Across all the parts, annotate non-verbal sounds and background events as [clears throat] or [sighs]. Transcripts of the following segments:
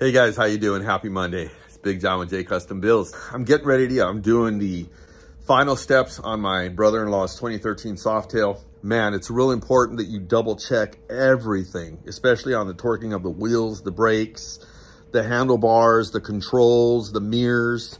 Hey guys, how you doing? Happy Monday. It's Big John with J Custom Builds. I'm getting ready to, I'm doing the final steps on my brother-in-law's 2013 Softail. Man, it's real important that you double check everything, especially on the torquing of the wheels, the brakes, the handlebars, the controls, the mirrors,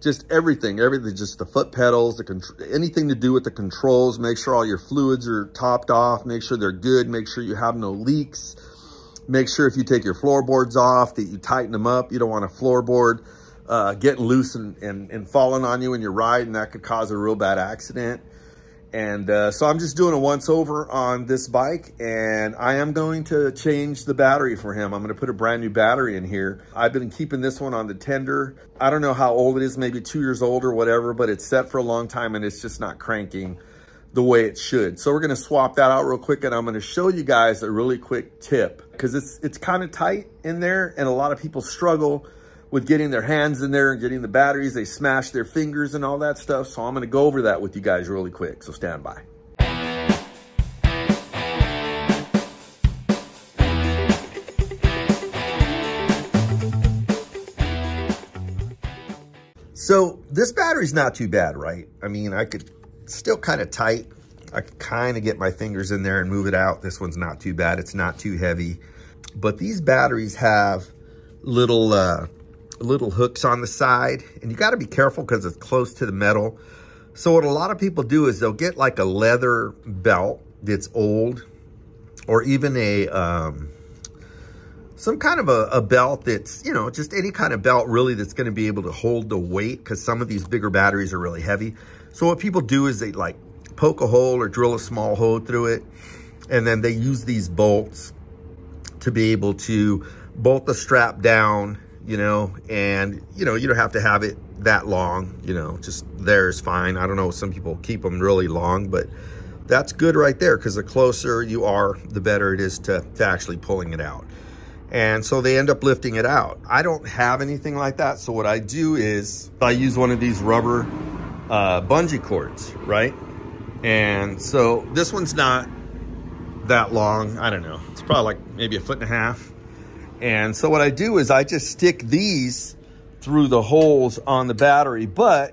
just everything, everything, just the foot pedals, the anything to do with the controls. Make sure all your fluids are topped off. Make sure they're good. Make sure you have no leaks. Make sure if you take your floorboards off that you tighten them up. You don't want a floorboard uh, getting loose and, and, and falling on you when you're riding. That could cause a real bad accident. And uh, so I'm just doing a once over on this bike and I am going to change the battery for him. I'm gonna put a brand new battery in here. I've been keeping this one on the tender. I don't know how old it is, maybe two years old or whatever, but it's set for a long time and it's just not cranking the way it should. So we're gonna swap that out real quick and I'm gonna show you guys a really quick tip because it's, it's kind of tight in there and a lot of people struggle with getting their hands in there and getting the batteries. They smash their fingers and all that stuff. So I'm gonna go over that with you guys really quick. So stand by. So this battery's not too bad, right? I mean, I could still kind of tight. I kind of get my fingers in there and move it out. This one's not too bad. It's not too heavy. But these batteries have little uh, little hooks on the side and you got to be careful because it's close to the metal. So what a lot of people do is they'll get like a leather belt that's old or even a, um, some kind of a, a, belt that's, you know, just any kind of belt really that's going to be able to hold the weight because some of these bigger batteries are really heavy. So what people do is they like poke a hole or drill a small hole through it. And then they use these bolts to be able to bolt the strap down you know, and, you know, you don't have to have it that long, you know, just there is fine. I don't know, some people keep them really long, but that's good right there because the closer you are, the better it is to, to actually pulling it out. And so they end up lifting it out. I don't have anything like that. So what I do is I use one of these rubber uh, bungee cords, right? And so this one's not that long. I don't know. It's probably like maybe a foot and a half and so what I do is I just stick these through the holes on the battery, but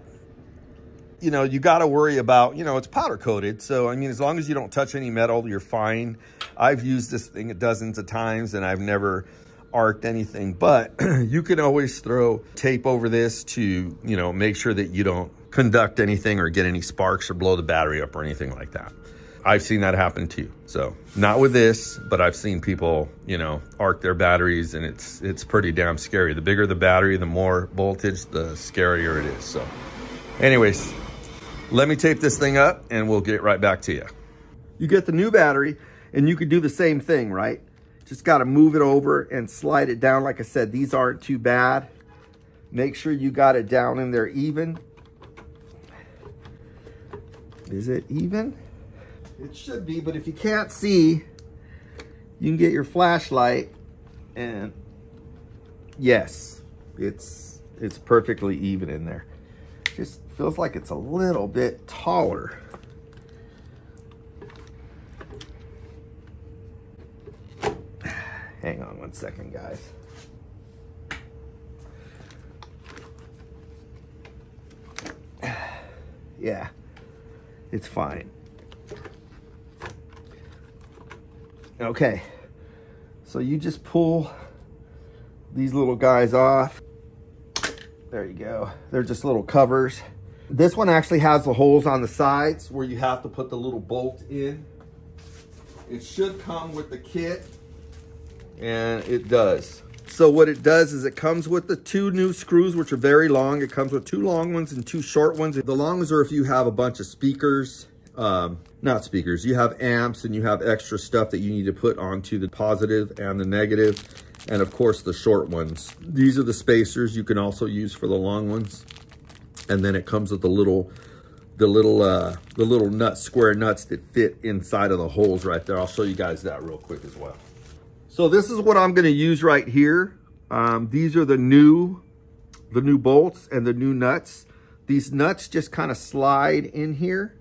you know, you got to worry about, you know, it's powder coated. So, I mean, as long as you don't touch any metal, you're fine. I've used this thing dozens of times and I've never arced anything, but [clears throat] you can always throw tape over this to, you know, make sure that you don't conduct anything or get any sparks or blow the battery up or anything like that. I've seen that happen too. So not with this, but I've seen people, you know, arc their batteries and it's it's pretty damn scary. The bigger the battery, the more voltage, the scarier it is. So anyways, let me tape this thing up and we'll get right back to you. You get the new battery and you could do the same thing, right? Just got to move it over and slide it down. Like I said, these aren't too bad. Make sure you got it down in there even. Is it even? It should be, but if you can't see, you can get your flashlight and yes, it's it's perfectly even in there. Just feels like it's a little bit taller. [sighs] Hang on one second, guys. [sighs] Yeah, it's fine. Okay, so you just pull these little guys off. There you go. They're just little covers. This one actually has the holes on the sides where you have to put the little bolt in. It should come with the kit, and it does. So what it does is it comes with the two new screws, which are very long. It comes with two long ones and two short ones. The long ones are if you have a bunch of speakers um, not speakers, you have amps and you have extra stuff that you need to put onto the positive and the negative, and of course the short ones. These are the spacers you can also use for the long ones. And then it comes with the little, the little, uh, the little nut, square nuts that fit inside of the holes right there. I'll show you guys that real quick as well. So this is what I'm gonna use right here. Um, these are the new, the new bolts and the new nuts. These nuts just kind of slide in here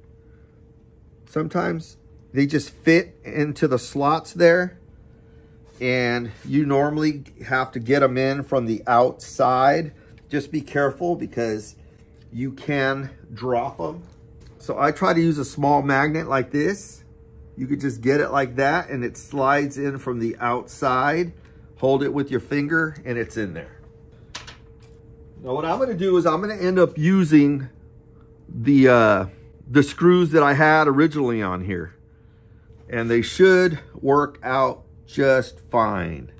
sometimes they just fit into the slots there and you normally have to get them in from the outside. Just be careful because you can drop them. So I try to use a small magnet like this. You could just get it like that and it slides in from the outside. Hold it with your finger and it's in there. Now what I'm gonna do is I'm gonna end up using the, uh, the screws that I had originally on here. And they should work out just fine.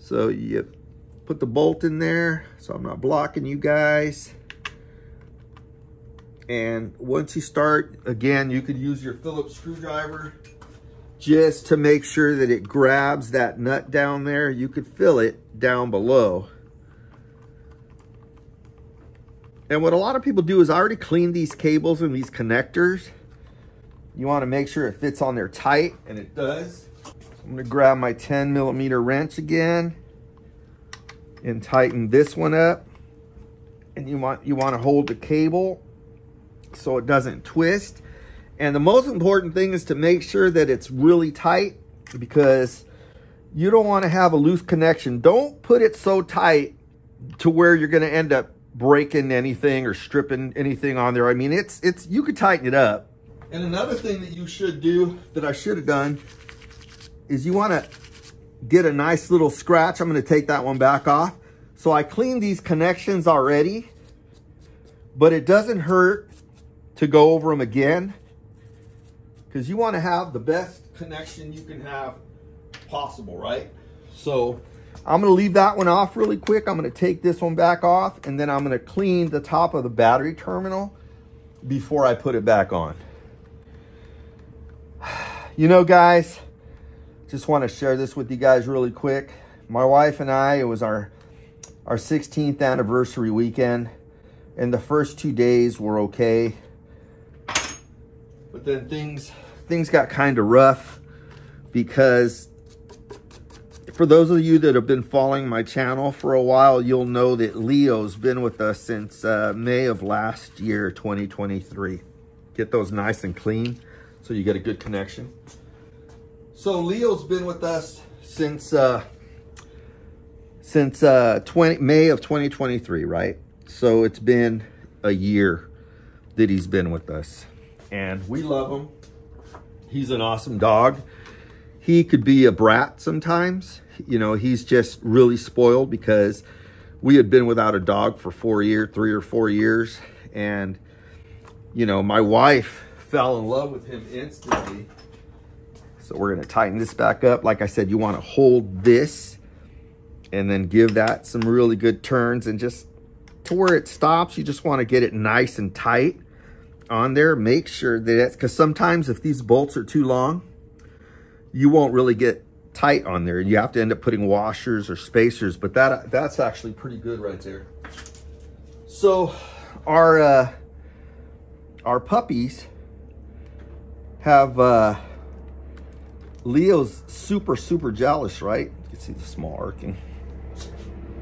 So you put the bolt in there so I'm not blocking you guys. And once you start, again, you could use your Phillips screwdriver just to make sure that it grabs that nut down there. You could feel it down below. And what a lot of people do is I already cleaned these cables and these connectors. You want to make sure it fits on there tight, and it does. I'm going to grab my 10 millimeter wrench again and tighten this one up. And you want you want to hold the cable so it doesn't twist. And the most important thing is to make sure that it's really tight because you don't want to have a loose connection. Don't put it so tight to where you're going to end up breaking anything or stripping anything on there. I mean, it's, it's, you could tighten it up. And another thing that you should do that I should have done is you want to get a nice little scratch. I'm going to take that one back off. So I cleaned these connections already, but it doesn't hurt to go over them again because you want to have the best connection you can have possible, right? So I'm going to leave that one off really quick. I'm going to take this one back off and then I'm going to clean the top of the battery terminal before I put it back on. [sighs] You know, guys, just want to share this with you guys really quick. My wife and I, it was our, our 16th anniversary weekend and the first two days were okay. Then things, things got kind of rough because for those of you that have been following my channel for a while, you'll know that Leo's been with us since uh, May of last year, 2023. Get those nice and clean so you get a good connection. So Leo's been with us since uh, since uh, 20, May of 2023, right? So it's been a year that he's been with us and we love him. He's an awesome dog. He could be a brat sometimes. You know, he's just really spoiled because we had been without a dog for four years, three or four years. And, you know, my wife fell in love with him instantly. So we're gonna tighten this back up. Like I said, you wanna hold this and then give that some really good turns and just to where it stops, you just wanna get it nice and tight on there, make sure that because sometimes if these bolts are too long, you won't really get tight on there. You have to end up putting washers or spacers, but that that's actually pretty good right there. So our uh, our puppies have uh, Leo's super, super jealous, right? You can see the small arcing.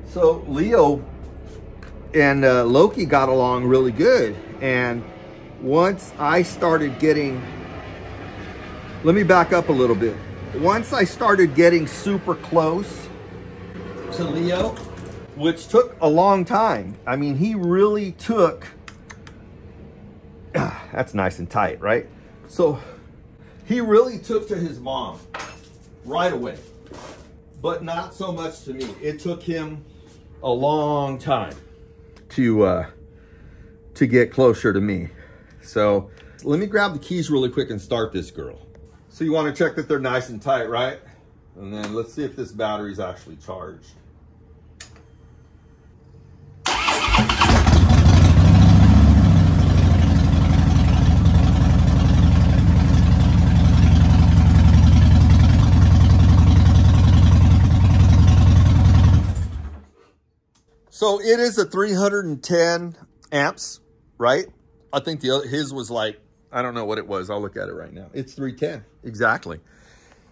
So Leo and uh, Loki got along really good. And once I started getting, let me back up a little bit. Once I started getting super close to Leo, which took a long time. I mean, he really took, ah, that's nice and tight, right? So he really took to his mom right away, but not so much to me. It took him a long time to, uh, to get closer to me. So let me grab the keys really quick and start this girl. So you want to check that they're nice and tight, right? And then let's see if this battery's actually charged. So it is a 310 amps, right? I think the other, his was like, I don't know what it was. I'll look at it right now. It's 310. Exactly.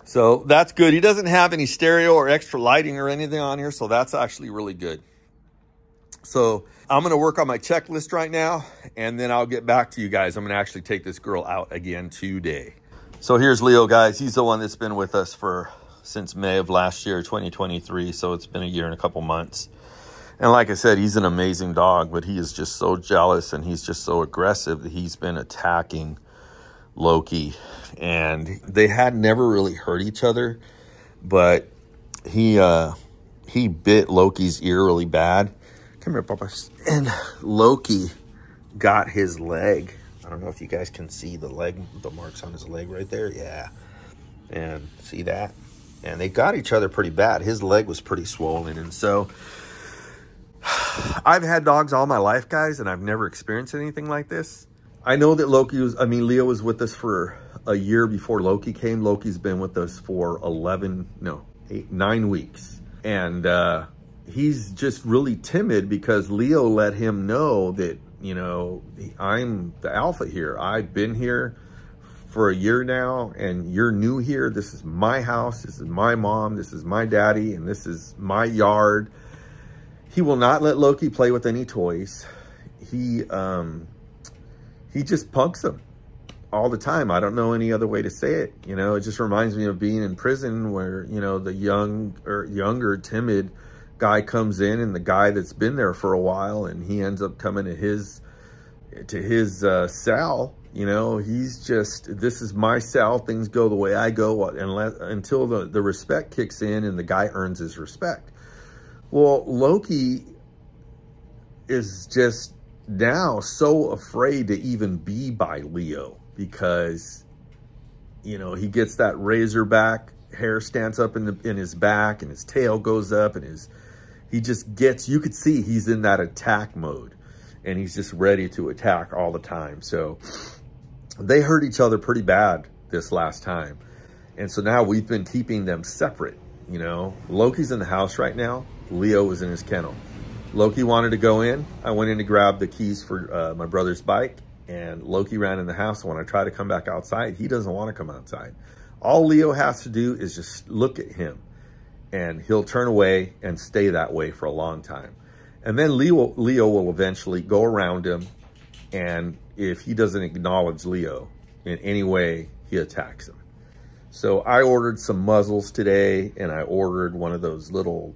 So that's good. He doesn't have any stereo or extra lighting or anything on here. So that's actually really good. So I'm going to work on my checklist right now and then I'll get back to you guys. I'm going to actually take this girl out again today. So here's Leo, guys. He's the one that's been with us for since May of last year, 2023. So it's been a year and a couple months. And like I said, he's an amazing dog, but he is just so jealous and he's just so aggressive that he's been attacking Loki. And they had never really hurt each other, but he uh he bit Loki's ear really bad. Come here, Papa. And Loki got his leg. I don't know if you guys can see the leg, the marks on his leg right there. Yeah. And see that? And they got each other pretty bad. His leg was pretty swollen. And so [sighs] I've had dogs all my life, guys, and I've never experienced anything like this. I know that Loki was, I mean, Leo was with us for a year before Loki came. Loki's been with us for 11, no, eight, nine weeks. And uh, he's just really timid because Leo let him know that, you know, I'm the alpha here. I've been here for a year now and you're new here. This is my house. This is my mom. This is my daddy. And this is my yard he will not let Loki play with any toys. He um, he just punks them all the time. I don't know any other way to say it. You know, it just reminds me of being in prison where, you know, the young or younger, timid guy comes in and the guy that's been there for a while and he ends up coming to his to his uh, cell. You know, he's just, this is my cell. Things go the way I go unless, until the, the respect kicks in and the guy earns his respect. Well, Loki is just now so afraid to even be by Leo because, you know, he gets that razorback hair stands up in the in his back and his tail goes up and his he just gets you could see he's in that attack mode and he's just ready to attack all the time. So they hurt each other pretty bad this last time. And so now we've been keeping them separate you know. Loki's in the house right now Leo was in his kennel. Loki wanted to go in. I went in to grab the keys for uh, my brother's bike and Loki ran in the house. When I try to come back outside, he doesn't want to come outside. All Leo has to do is just look at him and he'll turn away and stay that way for a long time. And then Leo, Leo will eventually go around him. And if he doesn't acknowledge Leo in any way, he attacks him. So I ordered some muzzles today and I ordered one of those little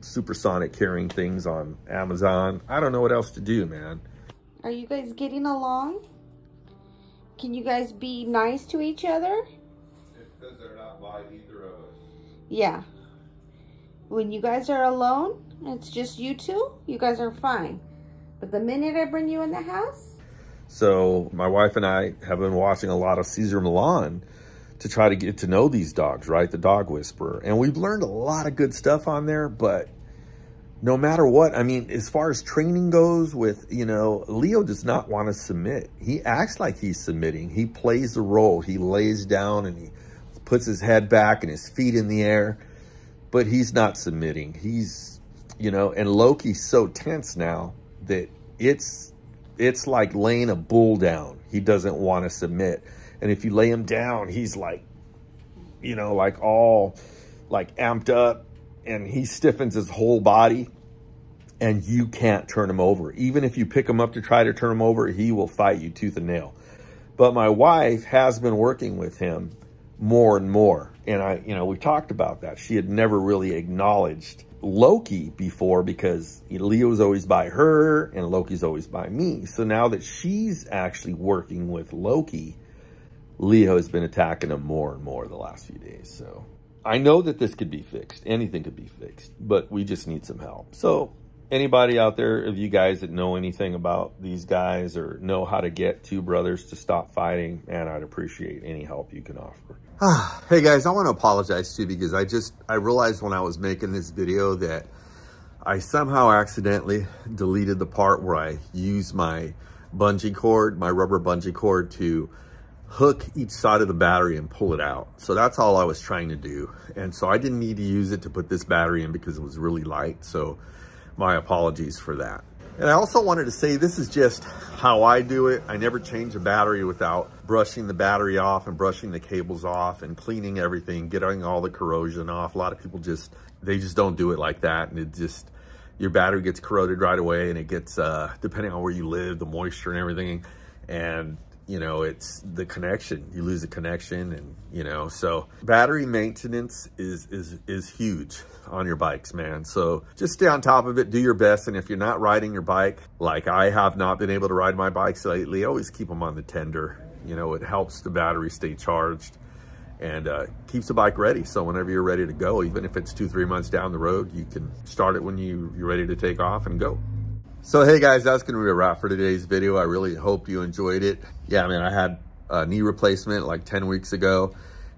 supersonic carrying things on Amazon. I don't know what else to do, man. Are you guys getting along? Can you guys be nice to each other? It's because they're not by either of us. Yeah. When you guys are alone, it's just you two, you guys are fine. But the minute I bring you in the house... So my wife and I have been watching a lot of Cesar Millan to try to get to know these dogs, right? The dog whisperer. And we've learned a lot of good stuff on there, but no matter what, I mean, as far as training goes with, you know, Leo does not want to submit. He acts like he's submitting. He plays the role. He lays down and he puts his head back and his feet in the air, but he's not submitting. He's, you know, and Loki's so tense now that it's, it's like laying a bull down. He doesn't want to submit. And if you lay him down, he's like, you know, like all like amped up and he stiffens his whole body and you can't turn him over. Even if you pick him up to try to turn him over, he will fight you tooth and nail. But my wife has been working with him more and more. And I, you know, we talked about that. She had never really acknowledged Loki before because Leo's always by her and Loki's always by me. So now that she's actually working with Loki, Leo has been attacking him more and more the last few days. So I know that this could be fixed. Anything could be fixed, but we just need some help. So anybody out there of you guys that know anything about these guys or know how to get two brothers to stop fighting, man, I'd appreciate any help you can offer. [sighs] hey guys, I want to apologize too because I just, I realized when I was making this video that I somehow accidentally deleted the part where I use my bungee cord, my rubber bungee cord to hook each side of the battery and pull it out. So that's all I was trying to do. And so I didn't need to use it to put this battery in because it was really light. So my apologies for that. And I also wanted to say this is just how I do it. I never change a battery without brushing the battery off and brushing the cables off and cleaning everything, getting all the corrosion off. A lot of people just, they just don't do it like that. And it just, your battery gets corroded right away and it gets, uh, depending on where you live, the moisture and everything. And you know, it's the connection. You lose a connection and, you know, so battery maintenance is, is, is huge on your bikes, man. So just stay on top of it, do your best. And if you're not riding your bike, like I have not been able to ride my bikes lately, always keep them on the tender. You know, it helps the battery stay charged and uh, keeps the bike ready. So whenever you're ready to go, even if it's two, three months down the road, you can start it when you, you're ready to take off and go. So hey guys, that's gonna be a wrap for today's video. I really hope you enjoyed it. Yeah, I mean, I had a knee replacement like 10 weeks ago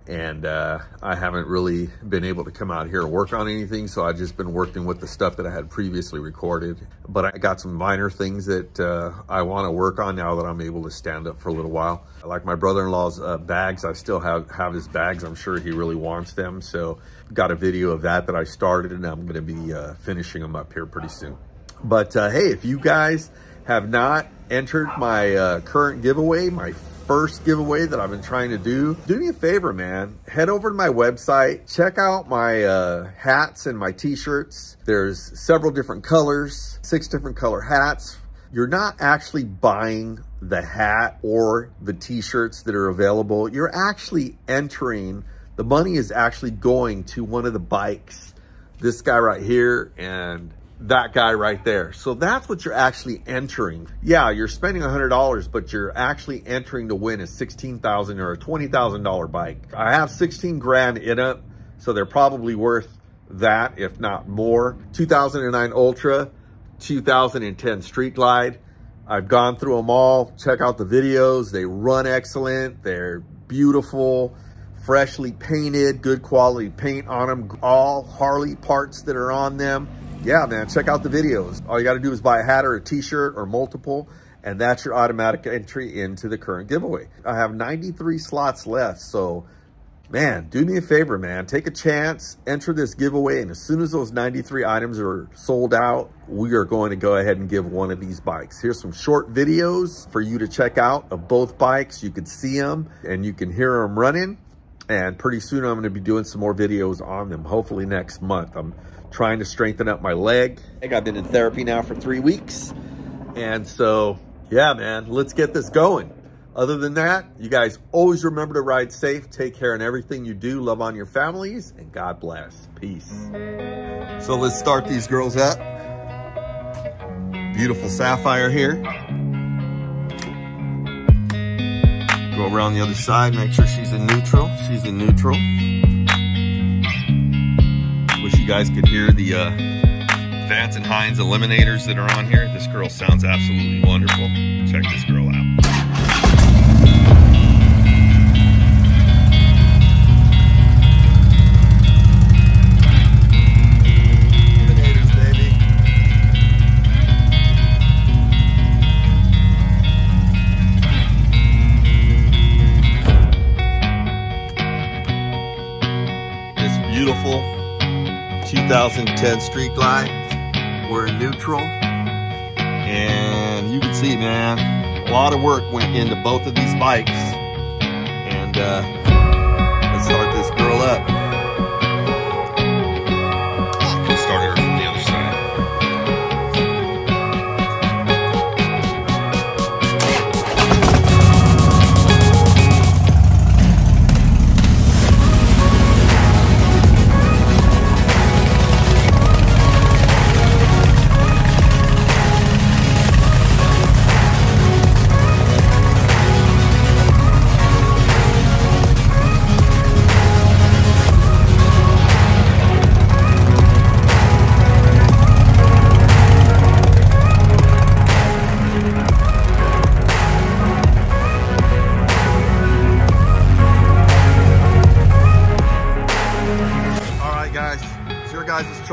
and uh, I haven't really been able to come out here and work on anything. So I've just been working with the stuff that I had previously recorded. But I got some minor things that uh, I want to work on now that I'm able to stand up for a little while. Like my brother-in-law's uh, bags, I still have, have his bags. I'm sure he really wants them. So got a video of that that I started and I'm going to be uh, finishing them up here pretty soon. But uh, hey, if you guys have not entered my uh, current giveaway, my first giveaway that I've been trying to do, do me a favor, man. Head over to my website, check out my uh, hats and my t-shirts. There's several different colors, six different color hats. You're not actually buying the hat or the t-shirts that are available. You're actually entering, the money is actually going to one of the bikes. This guy right here and that guy right there. So that's what you're actually entering. Yeah, you're spending $100, but you're actually entering to win a 16,000 or a $20,000 bike. I have 16 grand in it, so they're probably worth that, if not more. 2009 Ultra, 2010 Street Glide. I've gone through them all. Check out the videos. They run excellent. They're beautiful, freshly painted, good quality paint on them. All Harley parts that are on them yeah, man, check out the videos. All you got to do is buy a hat or a t-shirt or multiple, and that's your automatic entry into the current giveaway. I have 93 slots left, so man, do me a favor, man. Take a chance, enter this giveaway, and as soon as those 93 items are sold out, we are going to go ahead and give one of these bikes. Here's some short videos for you to check out of both bikes. You can see them and you can hear them running. And pretty soon I'm going to be doing some more videos on them, hopefully next month. I'm trying to strengthen up my leg. I've been in therapy now for three weeks. And so, yeah, man, let's get this going. Other than that, you guys always remember to ride safe, take care in everything you do, love on your families, and God bless. Peace. So let's start these girls up. Beautiful Sapphire here. Go around the other side, make sure she's in neutral. She's in neutral you guys could hear the uh, Vance and Hines eliminators that are on here. This girl sounds absolutely wonderful. Check this girl out. 2010 Street Glide. We're neutral. And you can see, man, a lot of work went into both of these bikes. And uh,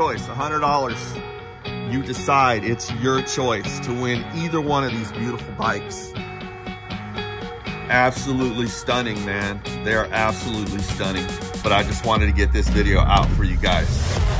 choice, $100. You decide, it's your choice to win either one of these beautiful bikes. Absolutely stunning, man. They are absolutely stunning. But I just wanted to get this video out for you guys.